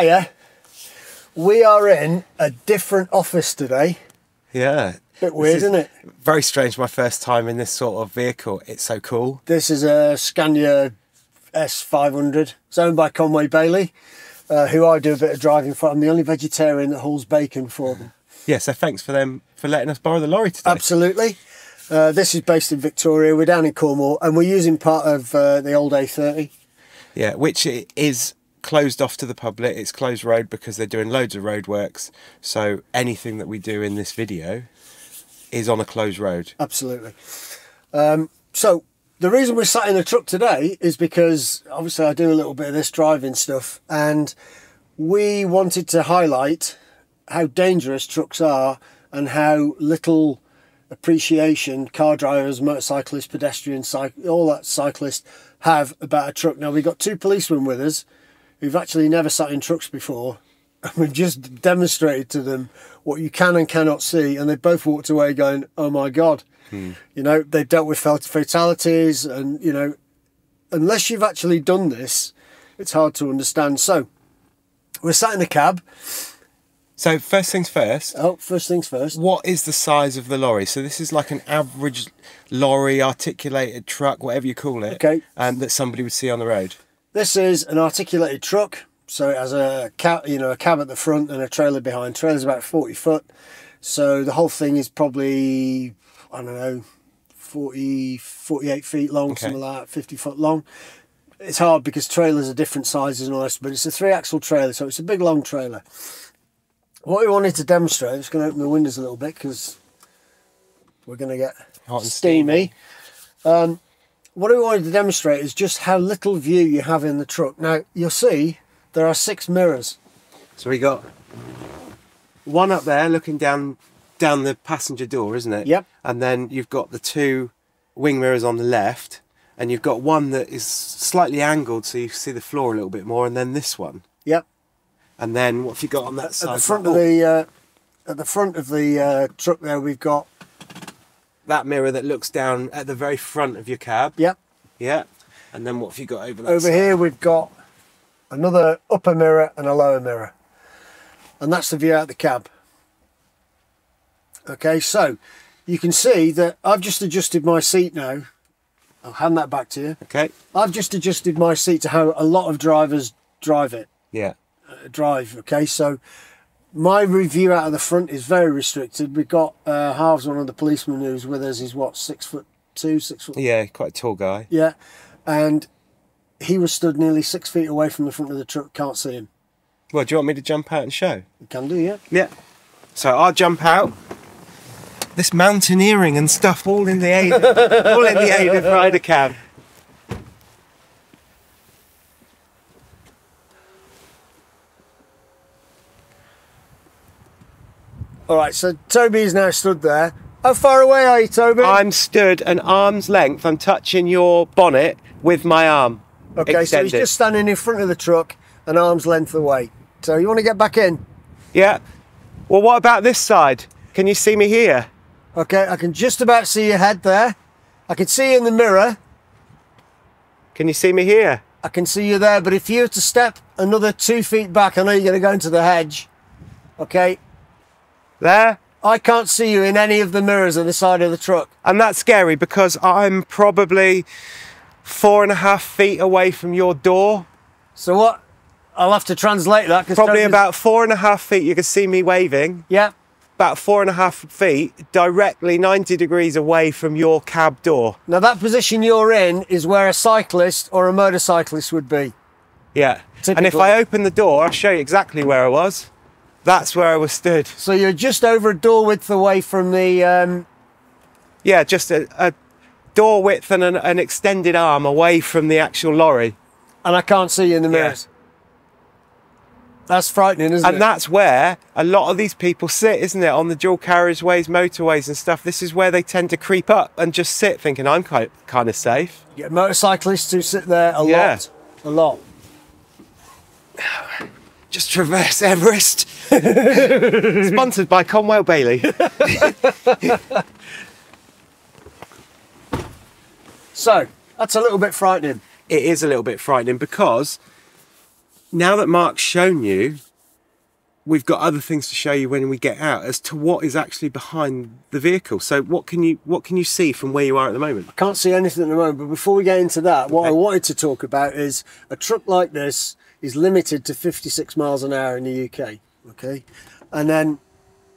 Hiya. We are in a different office today. Yeah. Bit weird, This isn't it? Very strange. My first time in this sort of vehicle. It's so cool. This is a Scania S500. It's owned by Conway Bailey, uh, who I do a bit of driving for. I'm the only vegetarian that hauls bacon for them. Yeah. So thanks for them for letting us borrow the lorry today. Absolutely. Uh, this is based in Victoria. We're down in Cornwall, and we're using part of uh, the old A30. Yeah, which is closed off to the public. It's closed road because they're doing loads of road works. So anything that we do in this video is on a closed road. Absolutely. Um, so the reason we're sat in the truck today is because obviously I do a little bit of this driving stuff, and we wanted to highlight how dangerous trucks are and how little appreciation car drivers, motorcyclists, pedestrians, all that cyclists have about a truck. Now we've got two policemen with us who've actually never sat in trucks before. And we've just demonstrated to them what you can and cannot see, and they both walked away going, "Oh my god!" You know, they've dealt with fatalities, and you know, unless you've actually done this, it's hard to understand. So, we're sat in a cab. So first things first. Oh, first things first. What is the size of the lorry? So this is like an average lorry, articulated truck, whatever you call it, Okay. um, that somebody would see on the road. This is an articulated truck, so it has a cab, you know, a cab at the front and a trailer behind. Trailer's about forty foot, so the whole thing is probably I don't know, 40, 48 feet long, Okay. something like that, fifty foot long. It's hard because trailers are different sizes and all this, but it's a three axle trailer, so it's a big long trailer. What we wanted to demonstrate, I'm just going to open the windows a little bit because we're going to get Hot and steamy. Um, what we wanted to demonstrate is just how little view you have in the truck. Now, you'll see there are six mirrors. So we got one up there looking down down the passenger door, isn't it? Yep. And then you've got the two wing mirrors on the left, and you've got one that is slightly angled so you see the floor a little bit more, and then this one. Yep. And then what have you got on that side? At the front Oh, of the uh, at the front of the uh, truck there, we've got that mirror that looks down at the very front of your cab. yep. Yeah. And then what have you got over that Over side? here, we've got another upper mirror and a lower mirror, and that's the view out the cab. Okay, so you can see that I've just adjusted my seat now. I'll hand that back to you. Okay. I've just adjusted my seat to how a lot of drivers drive it. Yeah. Uh, drive. Okay, so my review out of the front is very restricted. We've got uh, halves one of the policemen who's with us He's what six foot two, six foot Yeah, quite a tall guy. yeah, and he was stood nearly six feet away from the front of the truck. Can't see him. Well, do you want me to jump out and show? You can do, yeah. Yeah. So I'll jump out. This mountaineering and stuff all in the aid, all in the aid of RiderCam. All right, so Toby is now stood there. How far away are you, Toby? I'm stood an arm's length. I'm touching your bonnet with my arm. okay, so he's just standing in front of the truck, an arm's length away. So you want to get back in? Yeah. Well, what about this side? Can you see me here? Okay, I can just about see your head there. I can see you in the mirror. Can you see me here? I can see you there, but if you were to step another two feet back, I know you're going to go into the hedge. Okay, There? I can't see you in any of the mirrors on the side of the truck. And that's scary because I'm probably four and a half feet away from your door. So what? I'll have to translate that. Probably about four and a half feet. You can see me waving. Yeah. About four and a half feet, directly 90 degrees away from your cab door. Now that position you're in is where a cyclist or a motorcyclist would be. Yeah. And if I open the door, I'll show you exactly where I was. That's where I was stood. So you're just over a door width away from the. Um, Yeah, just a, a door width and an, an extended arm away from the actual lorry. and I can't see you in the Yeah. mirrors. That's frightening, isn't And it? that's where a lot of these people sit, isn't it? On the dual carriageways, motorways, and stuff. This is where they tend to creep up and just sit thinking, I'm kind kind of safe. Get motorcyclists who sit there a Yeah. lot. A lot. Just traverse Everest. Sponsored by Conway Bailey. So that's a little bit frightening. it is a little bit frightening because now that Mark's shown you, we've got other things to show you when we get out as to what is actually behind the vehicle. So what can you what can you see from where you are at the moment? I can't see anything at the moment, but before we get into that, what I wanted to talk about is a truck like this is limited to 56 miles an hour in the UK. Okay. And then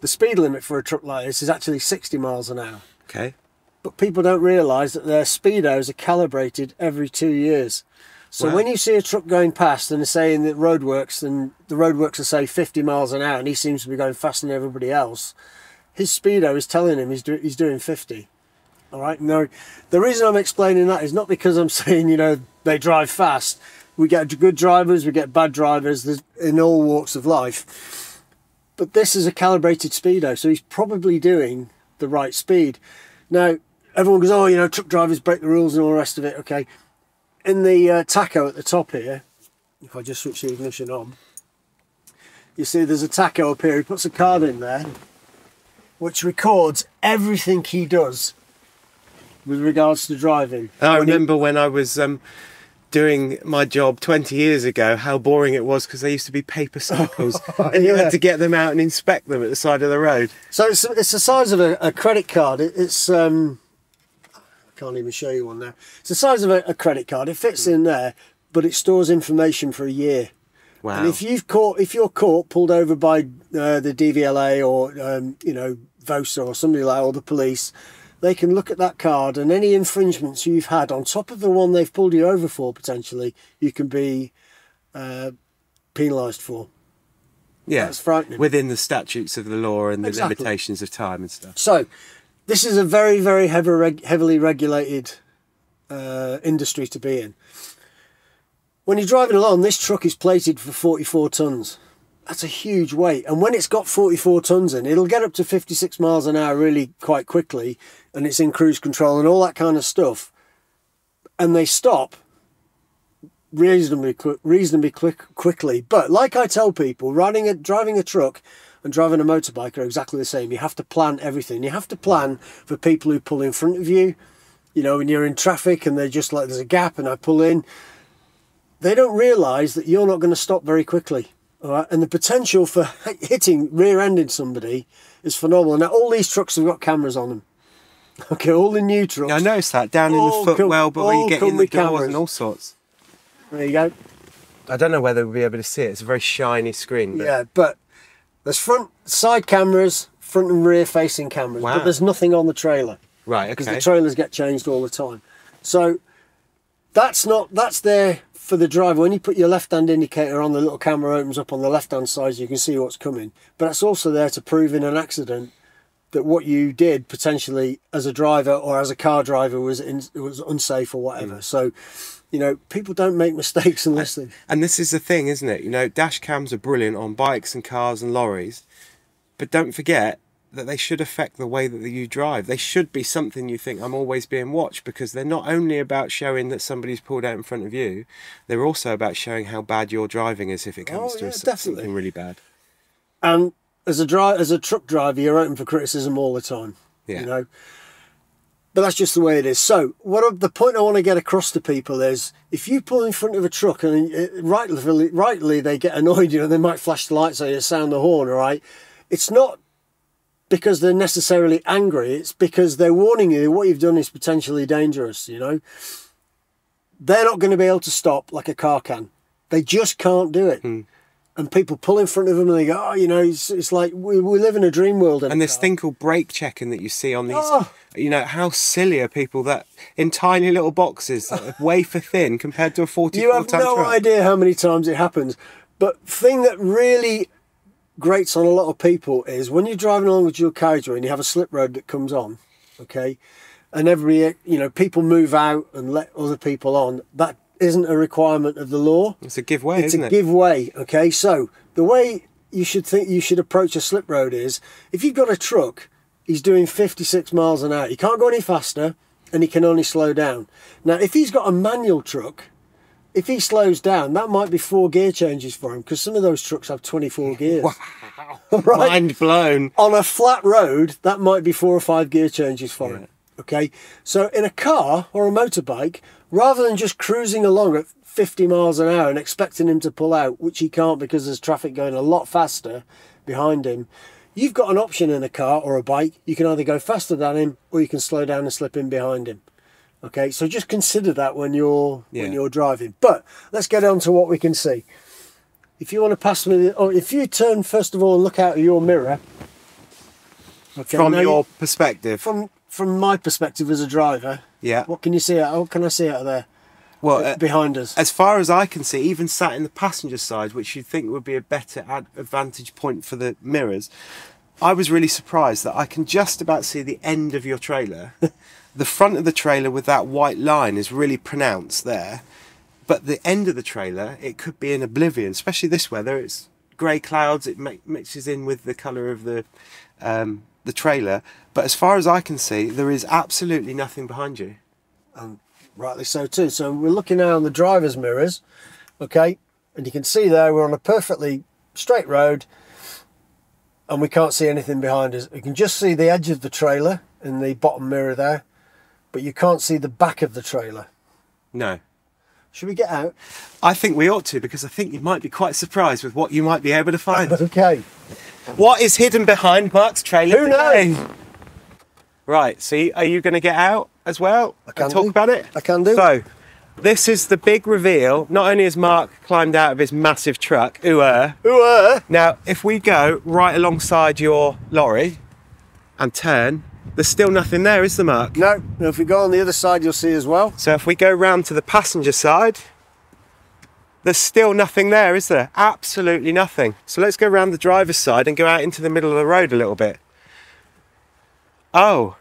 the speed limit for a truck like this is actually 60 miles an hour. Okay. But people don't realise that their speedos are calibrated every two years. So Wow. when you see a truck going past and they're saying that roadworks and the roadworks are say 50 miles an hour and he seems to be going faster than everybody else, his speedo is telling him he's, do- he's doing 50. All right. No, the reason I'm explaining that is not because I'm saying you know they drive fast. We get good drivers, we get bad drivers in all walks of life. But this is a calibrated speedo, so he's probably doing the right speed. Now everyone goes, oh, you know, truck drivers break the rules and all the rest of it. Okay. In the uh, tacho at the top here, if I just switch the ignition on, you see there's a tacho up here. He puts a card in there, which records everything he does with regards to driving. I When he- remember when I was um, doing my job 20 years ago, how boring it was because they used to be paper circles and you yeah. had to get them out and inspect them at the side of the road. So it's, it's the size of a, a credit card. It, it's um, I can't even show you one now. It's the size of a, a credit card. It fits in there, but it stores information for a year. Wow. And if you've caught, if you're caught, pulled over by uh, the DVLA or um, you know VOSA or somebody like, or the police, they can look at that card and any infringements you've had on top of the one they've pulled you over for potentially, you can be uh, penalised for. yeah, that's frightening. Within the statutes of the law and the Exactly. limitations of time and stuff. So, this is a very, very heavily regulated uh, industry to be in. When you're driving along, this truck is plated for 44 tons. That's a huge weight. And when it's got 44 tons in, it'll get up to 56 miles an hour really quite quickly, and it's in cruise control and all that kind of stuff. And they stop reasonably quick, reasonably quick, quickly. But like I tell people, riding a driving a truck and driving a motorbike are exactly the same. You have to plan everything. You have to plan for people who pull in front of you. You know, when you're in traffic and they're just like there's a gap and I pull in, they don't realise that you're not going to stop very quickly. All right, and the potential for hitting rear-ending somebody is phenomenal. Now all these trucks have got cameras on them. Okay, all the new trucks. I noticed that down in the footwell, but when all you get in the with doors cameras. and all sorts. There you go. I don't know whether we'll be able to see it. It's a very shiny screen. But Yeah, but there's front, side cameras, front and rear facing cameras, Wow. but there's nothing on the trailer Right, because okay. the trailers get changed all the time. So that's not that's there for the driver. When you put your left hand indicator on, the little camera opens up on the left hand side, so you can see what's coming. But that's also there to prove in an accident that what you did potentially as a driver or as a car driver was in, was unsafe or Mm. whatever. So. You know, people don't make mistakes unless they. And this is the thing, isn't it? You know, dash cams are brilliant on bikes and cars and lorries, but don't forget that they should affect the way that you drive. They should be something you think I'm always being watched because they're not only about showing that somebody's pulled out in front of you, they're also about showing how bad your driving is if it comes Oh, to yeah, a, something really bad. And as a dri- as a truck driver, you're open for criticism all the time. Yeah. You know. But that's just the way it is. So, what the point I want to get across to people is, if you pull in front of a truck and uh, rightly, rightly they get annoyed, you know, they might flash the lights or you, sound the horn, all right. It's not because they're necessarily angry. It's because they're warning you what you've done is potentially dangerous. You know. They're not going to be able to stop like a car can. They just can't do it. Hmm. And people pull in front of them and they go, oh, you know, it's, it's like we, we live in a dream world. And this car." thing called brake checking that you see on these, Oh. you know, how silly are people that in tiny little boxes that are wafer thin compared to a 44 You have no truck. idea how many times it happens. But thing that really grates on a lot of people is when you're driving along with your carriageway and you have a slip road that comes on, okay, and every you know people move out and let other people on. That isn't a requirement of the law. It's a giveaway, it's isn't it? It's a it? give way. Okay, so the way you should think you should approach a slip road is if you've got a truck, he's doing 56 miles an hour. He can't go any faster, and he can only slow down. Now, if he's got a manual truck, if he slows down, that might be four gear changes for him because some of those trucks have 24 gears. right? Mind blown. On a flat road, that might be four or five gear changes for him. Okay, so in a car or a motorbike, rather than just cruising along at 50 miles an hour and expecting him to pull out, which he can't because there's traffic going a lot faster behind him, you've got an option in a car or a bike. You can either go faster than him or you can slow down and slip in behind him. Okay, so just consider that when you're Yeah. when you're driving. But let's get on to what we can see. If you want to pass me, the, oh, if you turn first of all and look out of your mirror. Okay, From your you- perspective, from from my perspective as a driver, yeah. what can you see? Out, what can I see out of there Well, uh, behind us? as far as I can see, even sat in the passenger side, which you'd think would be a better ad- advantage point for the mirrors, I was really surprised that I can just about see the end of your trailer. the front of the trailer with that white line is really pronounced there, but the end of the trailer, it could be in oblivion, especially this weather. It's grey clouds, it mixes in with the colour of the um, the trailer. But as far as I can see, there is absolutely nothing behind you. Rightly so too. So we're looking now on the driver's mirrors, okay, and you can see there we're on a perfectly straight road, and we can't see anything behind us. We can just see the edge of the trailer in the bottom mirror there, but you can't see the back of the trailer. No. Should we get out? I think we ought to because I think you might be quite surprised with what you might be able to find. Okay. what is hidden behind Mark's trailer? Who knows? Right, see, are you going to get out as well I can talk do. about it? I can do. So, this is the big reveal. Not only has Mark climbed out of his massive truck, ooh, uh, Who are? now if we go right alongside your lorry and turn, there's still nothing there, is there, Mark? No. If we go on the other side, you'll see as well. So if we go round to the passenger side, there's still nothing there, is there? Absolutely nothing. So let's go round the driver's side and go out into the middle of the road a little bit. Oh,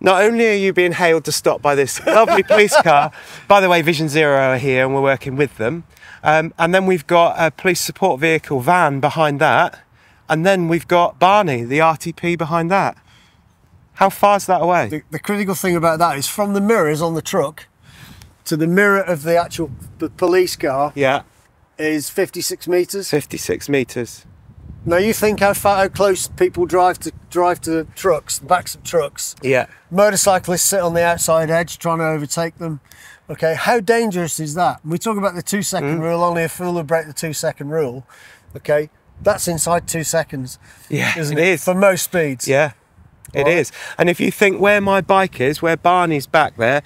not only are you being hailed to stop by this lovely police car, by the way, Vision Zero are here and we're working with them. Um, and then we've got a police support vehicle van behind that. And then we've got Barney, the RTP behind that. How far is that away? The, the critical thing about that is from the mirrors on the truck to the mirror of the actual the police car Yeah, is 56 meters. 56 metres. Now you think how far how close people drive to drive to trucks, the backs of trucks. Yeah. Motorcyclists sit on the outside edge trying to overtake them. Okay, how dangerous is that? We talk about the two second mm. rule. Only a fool would break the two second rule. Okay, that's inside two seconds, Yeah, isn't it it? is. for most speeds. Yeah, it is. Right. And if you think where my bike is, where Barney's back there,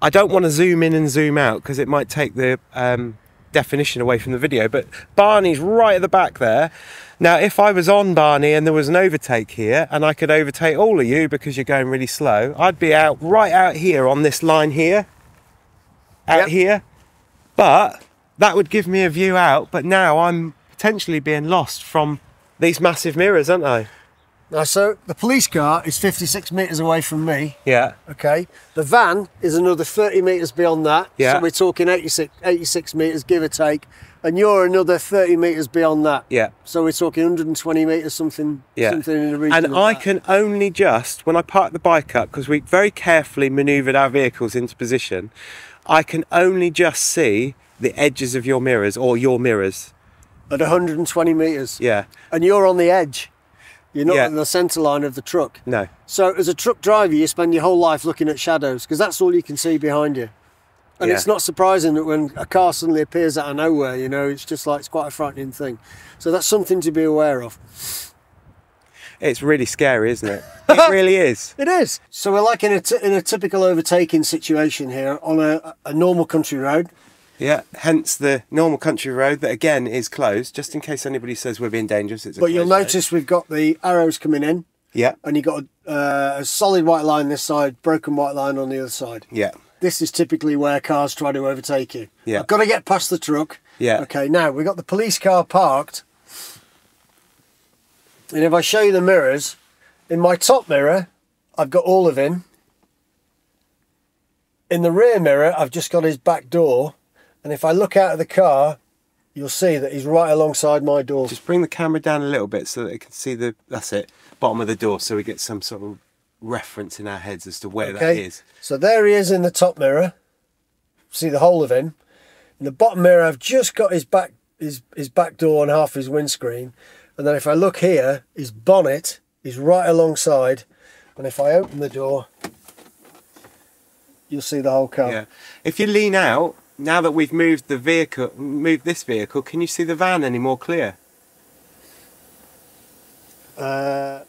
I don't want to zoom in and zoom out because it might take the um, definition away from the video. But Barney's right at the back there. Now, if I was on Barney and there was an overtake here and I could overtake all of you because you're going really slow, I'd be out right out here on this line here, out Yep. here. But that would give me a view out. But now I'm potentially being lost from these massive mirrors, aren't I? Now, so the police car is 56 meters away from me. Yeah. Okay, the van is another 30 meters beyond that. Yeah. So we're talking 86, 86 meters, give or take, and you're another 30 meters beyond that. Yeah. So we're talking 120 meters, something, Yeah. something in the region. And I that. can only just, when I park the bike up, because we very carefully manoeuvred our vehicles into position, I can only just see the edges of your mirrors or your mirrors. at 120 meters, Yeah. and you're on the edge. You're not Yeah. in the centre line of the truck. No. So as a truck driver, you spend your whole life looking at shadows because that's all you can see behind you. And Yeah. it's not surprising that when a car suddenly appears out of nowhere, you know, it's just like it's quite a frightening thing. So that's something to be aware of. It's really scary, isn't it? It really is. It is. So we're like in a, t- in a typical overtaking situation here on a, a normal country road. Yeah. Hence the normal country road that again is closed, just in case anybody says we're being dangerous. It's a But you'll road. notice we've got the arrows coming in Yeah. and you've got a, uh, a solid white line this side, broken white line on the other side. Yeah. This is typically where cars try to overtake you. Yeah. I've got to get past the truck. Yeah. Okay, now we've got the police car parked. And if I show you the mirrors, in my top mirror, I've got all of him. In the rear mirror, I've just got his back door. And if I look out of the car, you'll see that he's right alongside my door. Just bring the camera down a little bit so that it can see the that's it bottom of the door, so we get some sort of reference in our heads as to where that Okay, is. so there he is in the top mirror. See the whole of him. In the bottom mirror, I've just got his back his his back door and half his windscreen. And then if I look here, his bonnet is right alongside. And if I open the door, you'll see the whole car. Yeah. If you lean out, now that we've moved the vehicle, moved this vehicle, can you see the van any more clear? Uh,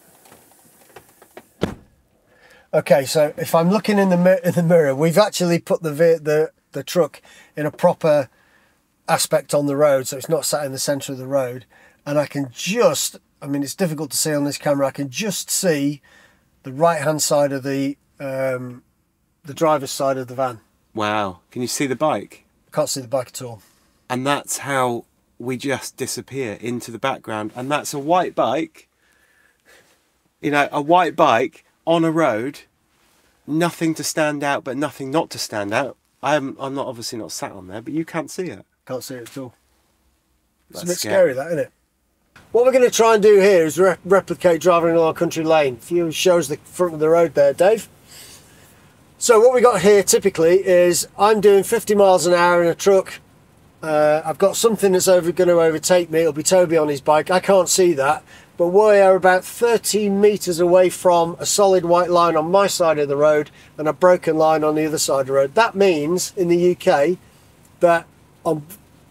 okay, so if I'm looking in the in the mirror, we've actually put the the the truck in a proper aspect on the road, so it's not sat in the centre of the road, and I can just, I mean, it's difficult to see on this camera. I can just see the right hand side of the um, the driver's side of the van. Wow. Can you see the bike? Can't see the bike at all. And that's how we just disappear into the background. And that's a white bike. You know, a white bike on a road, nothing to stand out, but nothing not to stand out. I am I'm not obviously not sat on there, but you can't see it. Can't see it at all. It's That's a bit scary, that isn't it? What we're going to try and do here is re- replicate driving along a country lane. If you shows the front of the road there, Dave. So what we got here typically is I'm doing 50 miles an hour in a truck. Uh, I've got something that's over going to overtake me. It'll be Toby on his bike. I can't see that, but we are about 13 meters away from a solid white line on my side of the road and a broken line on the other side of the road. That means in the UK that on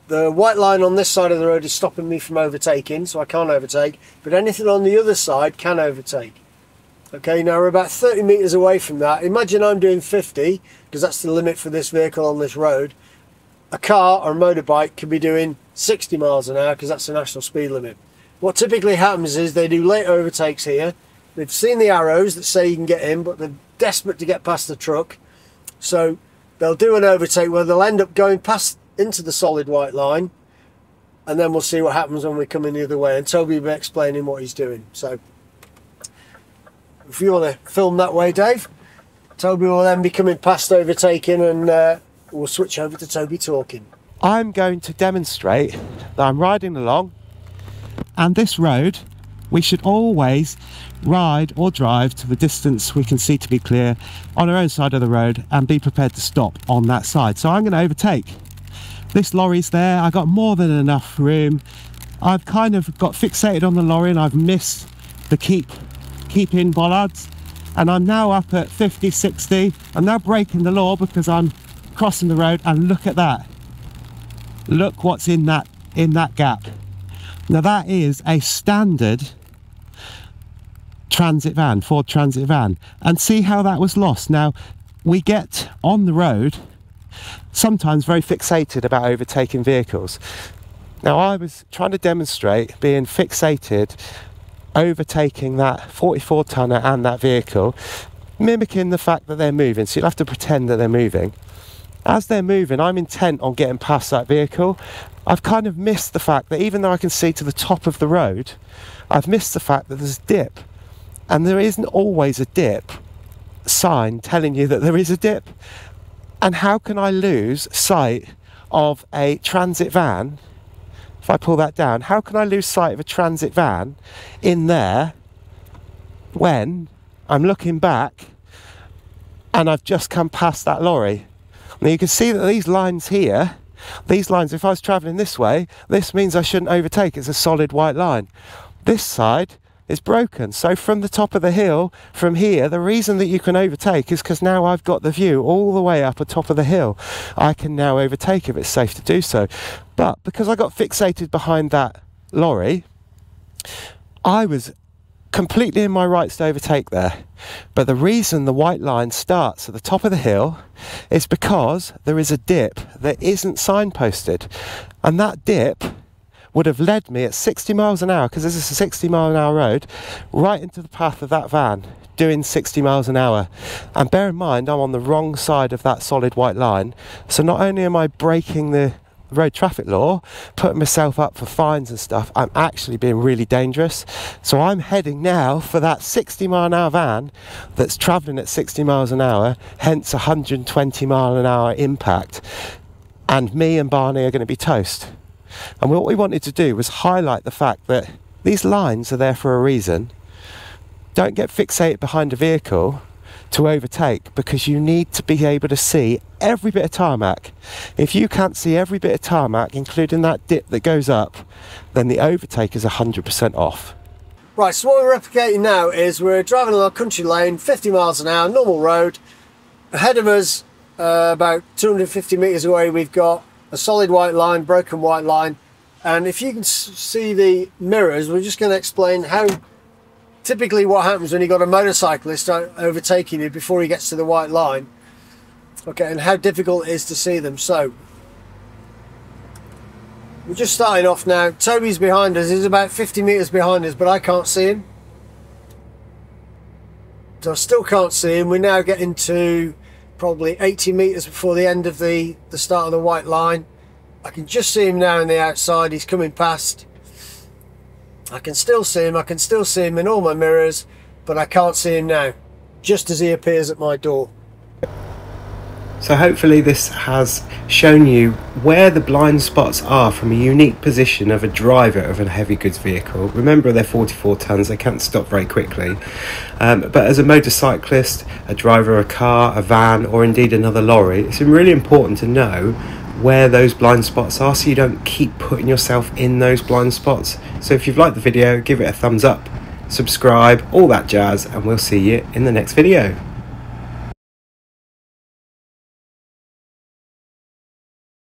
the white line on this side of the road is stopping me from overtaking, so I can't overtake, but anything on the other side can overtake. Okay, now we're about 30 metres away from that. Imagine I'm doing 50, because that's the limit for this vehicle on this road. A car or a motorbike can be doing 60 miles an hour, because that's the national speed limit. What typically happens is they do late overtakes here. They've seen the arrows that say you can get in, but they're desperate to get past the truck. So they'll do an overtake where they'll end up going past into the solid white line and then we'll see what happens when we come in the other way and Toby will be explaining what he's doing so if you want to film that way Dave Toby will then be coming past overtaking and uh, we'll switch over to Toby talking I'm going to demonstrate that I'm riding along and this road we should always ride or drive to the distance we can see to be clear on our own side of the road and be prepared to stop on that side. So I'm going to overtake. This lorry's there, I got more than enough room. I've kind of got fixated on the lorry and I've missed the keep keep in bollards and I'm now up at 50, 60. I'm now breaking the law because I'm crossing the road and look at that. Look what's in that in that gap. Now that is a standard transit van, Ford transit van. And see how that was lost. Now we get on the road sometimes very fixated about overtaking vehicles. Now I was trying to demonstrate being fixated overtaking that 44 tonner and that vehicle, mimicking the fact that they're moving. So you'll have to pretend that they're moving. As they're moving, I'm intent on getting past that vehicle. I've kind of missed the fact that even though I can see to the top of the road, I've missed the fact that there's a dip. And there isn't always a dip sign telling you that there is a dip. And how can I lose sight of a transit van? If I pull that down, how can I lose sight of a transit van in there when I'm looking back and I've just come past that lorry? Now you can see that these lines here, these lines, if I was travelling this way, this means I shouldn't overtake. It's a solid white line. This side is broken. So from the top of the hill, from here, the reason that you can overtake is because now I've got the view all the way up the top of the hill. I can now overtake if it's safe to do so. But because I got fixated behind that lorry, I was completely in my rights to overtake there. But the reason the white line starts at the top of the hill is because there is a dip that isn't signposted. And that dip would have led me at 60 miles an hour, because this is a 60 mile an hour road, right into the path of that van, doing 60 miles an hour. And bear in mind, I'm on the wrong side of that solid white line. So not only am I breaking the road traffic law, putting myself up for fines and stuff, I'm actually being really dangerous. So I'm heading now for that 60 mile an hour van that's travelling at 60 miles an hour, hence 120 mile an hour impact. And me and Barney are going to be toast. And what we wanted to do was highlight the fact that these lines are there for a reason. Don't get fixated behind a vehicle to overtake because you need to be able to see every bit of tarmac. If you can't see every bit of tarmac, including that dip that goes up, then the overtake is 100% off. Right, so what we're replicating now is we're driving along a country lane, 50 miles an hour, normal road. Ahead of us uh, about 250 meters away, we've got a solid white line, broken white line. And if you can see the mirrors, we're just going to explain how typically what happens when you've got a motorcyclist uh, overtaking you before he gets to the white line. Okay, and how difficult it is to see them. So, we're just starting off now. Toby's behind us. He's about 50 metres behind us, but I can't see him. So I still can't see him. We're now getting to probably 80 metres before the end of the, the start of the white line. I can just see him now on the outside. He's coming past. I can still see him. I can still see him in all my mirrors, but I can't see him now, just as he appears at my door. So hopefully this has shown you where the blind spots are from a unique position of a driver of a heavy goods vehicle. Remember they're 44 tonnes, they can't stop very quickly. Um, but as a motorcyclist, a driver of a car, a van or indeed another lorry, it's really important to know where those blind spots are so you don't keep putting yourself in those blind spots. So if you've liked the video, give it a thumbs up, subscribe, all that jazz and we'll see you in the next video.